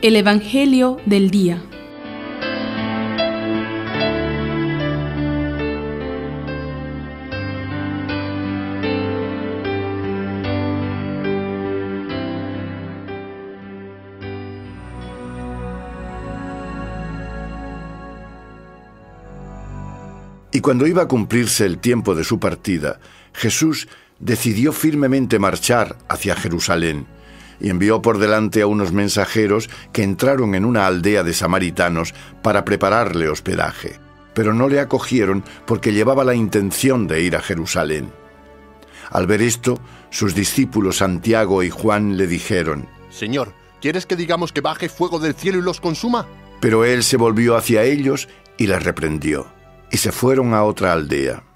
El Evangelio del Día. Y cuando iba a cumplirse el tiempo de su partida, Jesús decidió firmemente marchar hacia Jerusalén y envió por delante a unos mensajeros que entraron en una aldea de samaritanos para prepararle hospedaje. Pero no le acogieron porque llevaba la intención de ir a Jerusalén. Al ver esto, sus discípulos Santiago y Juan le dijeron, Señor, ¿quieres que digamos que baje fuego del cielo y los consuma? Pero él se volvió hacia ellos y les reprendió, y se fueron a otra aldea.